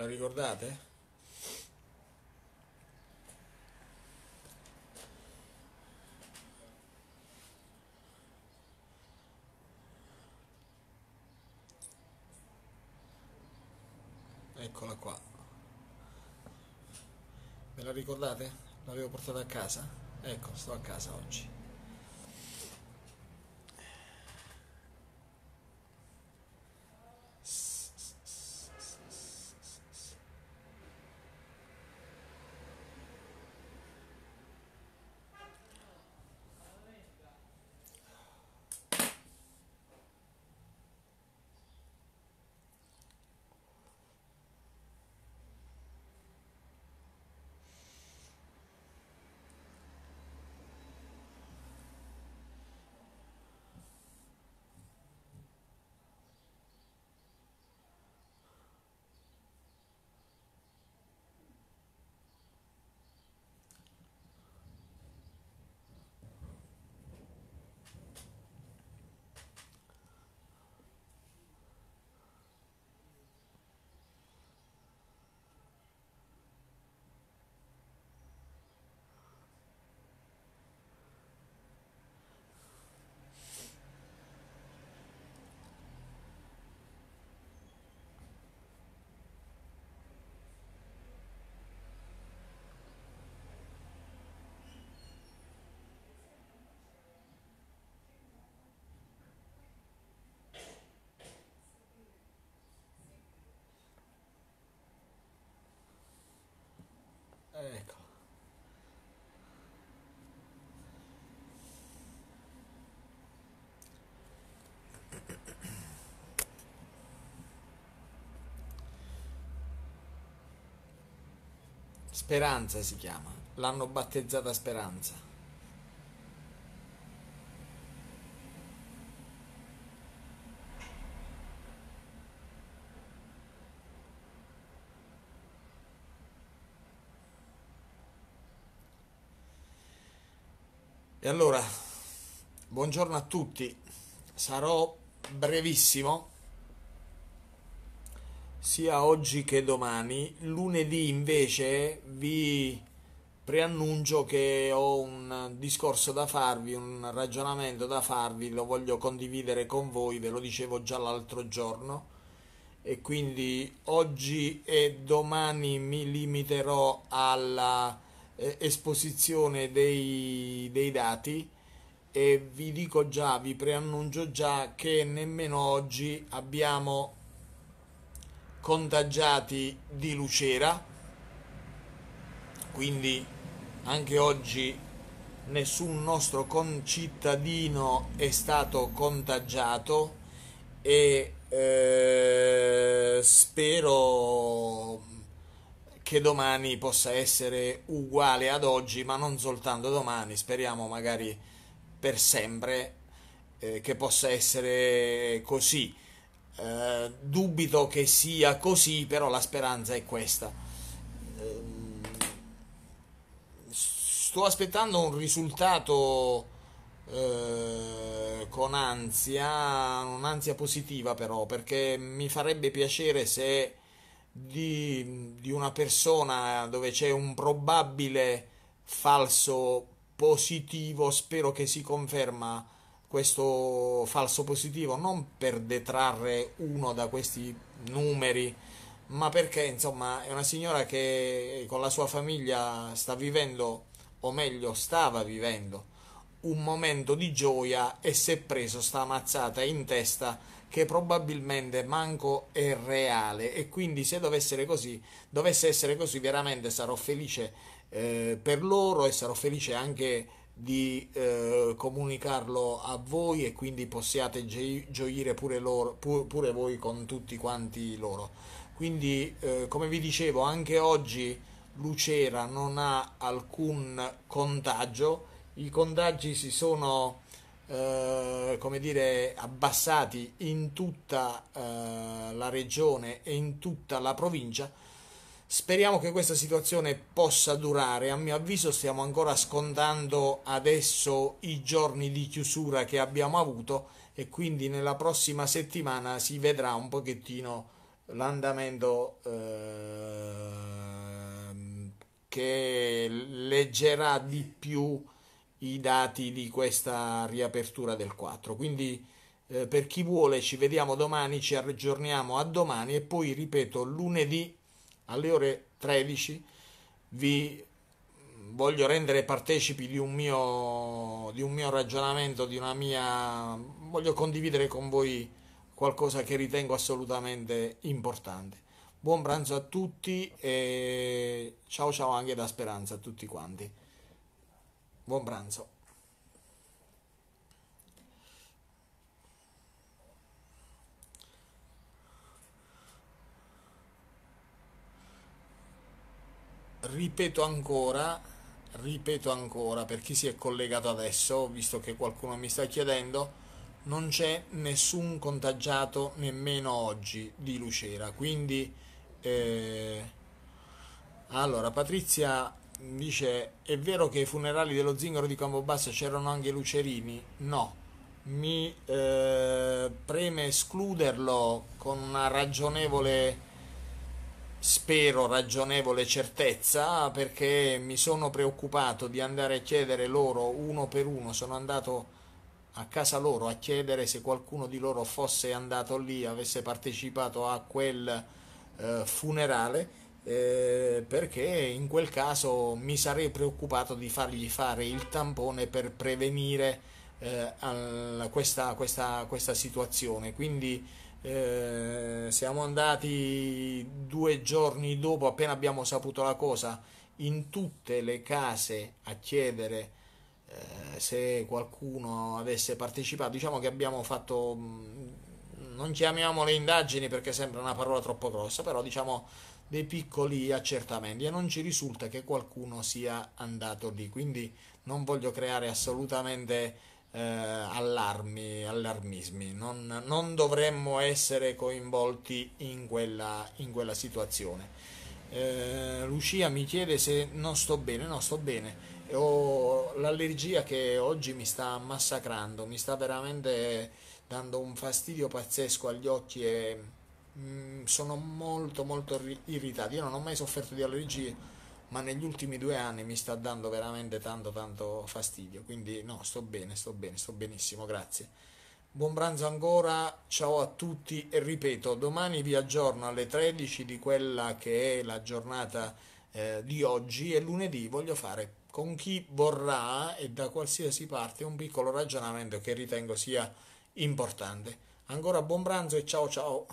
la ricordate? Eccola qua. Ve la ricordate? L'avevo portata a casa? Ecco, sto a casa oggi. Speranza si chiama. L'hanno battezzata Speranza. E allora, buongiorno a tutti. Sarò brevissimo, sia oggi che domani. Lunedì invece vi preannuncio che ho un discorso da farvi, un ragionamento da farvi, lo voglio condividere con voi, ve lo dicevo già l'altro giorno. E quindi oggi e domani mi limiterò alla eh, esposizione dei, dei dati e vi dico già, vi preannuncio già che nemmeno oggi abbiamo contagiati di Lucera, quindi anche oggi nessun nostro concittadino è stato contagiato e eh, spero che domani possa essere uguale ad oggi, ma non soltanto domani, speriamo magari per sempre eh, che possa essere così. Eh, dubito che sia così, però la speranza è questa. Eh, sto aspettando un risultato eh, con ansia, un'ansia positiva però, perché mi farebbe piacere se di, di una persona dove c'è un probabile falso positivo, spero che si conferma questo falso positivo non per detrarre uno da questi numeri, ma perché insomma è una signora che con la sua famiglia sta vivendo, o meglio stava vivendo, un momento di gioia e si è preso sta mazzata in testa che probabilmente manco è reale. E quindi se dovesse essere così, dovesse essere così veramente sarò felice eh, per loro e sarò felice anche di eh, comunicarlo a voi e quindi possiate gio- gioire pure, loro, pu- pure voi con tutti quanti loro. Quindi, eh, come vi dicevo, anche oggi Lucera non ha alcun contagio, i contagi si sono eh, come dire, abbassati in tutta eh, la regione e in tutta la provincia. Speriamo che questa situazione possa durare. A mio avviso stiamo ancora scontando adesso i giorni di chiusura che abbiamo avuto e quindi nella prossima settimana si vedrà un pochettino l'andamento eh, che leggerà di più i dati di questa riapertura del 4. Quindi eh, per chi vuole ci vediamo domani, ci aggiorniamo a domani e poi ripeto lunedì alle ore 13 vi voglio rendere partecipi di un mio, di un mio ragionamento, di una mia... voglio condividere con voi qualcosa che ritengo assolutamente importante. Buon pranzo a tutti e ciao ciao anche da Speranza a tutti quanti. Buon pranzo. Ripeto ancora, ripeto ancora per chi si è collegato adesso, visto che qualcuno mi sta chiedendo, non c'è nessun contagiato nemmeno oggi di Lucera. Quindi, eh, allora, Patrizia dice: È vero che ai funerali dello zingaro di Campobasso c'erano anche lucerini? No, mi eh, preme escluderlo con una ragionevole spero ragionevole certezza perché mi sono preoccupato di andare a chiedere loro uno per uno, sono andato a casa loro a chiedere se qualcuno di loro fosse andato lì, avesse partecipato a quel eh, funerale, eh, perché in quel caso mi sarei preoccupato di fargli fare il tampone per prevenire eh, questa, questa, questa situazione. Quindi eh, siamo andati due giorni dopo, appena abbiamo saputo la cosa, in tutte le case a chiedere eh, se qualcuno avesse partecipato. Diciamo che abbiamo fatto, mm, non chiamiamole indagini perché sembra una parola troppo grossa, però diciamo dei piccoli accertamenti e non ci risulta che qualcuno sia andato lì. Quindi non voglio creare assolutamente eh, allarmi, allarmismi, non, non, dovremmo essere coinvolti in quella, in quella situazione. Eh, Lucia mi chiede se non sto bene, no sto bene, ho l'allergia che oggi mi sta massacrando, mi sta veramente dando un fastidio pazzesco agli occhi e mh, mm, sono molto molto irritato, io non ho mai sofferto di allergie ma negli ultimi due anni mi sta dando veramente tanto tanto fastidio. Quindi no sto bene sto bene sto benissimo grazie. Buon pranzo ancora ciao a tutti. E ripeto domani vi aggiorno alle 13 di quella che è la giornata eh, di oggi e lunedì voglio fare con chi vorrà e da qualsiasi parte un piccolo ragionamento che ritengo sia importante. Ancora buon pranzo e ciao ciao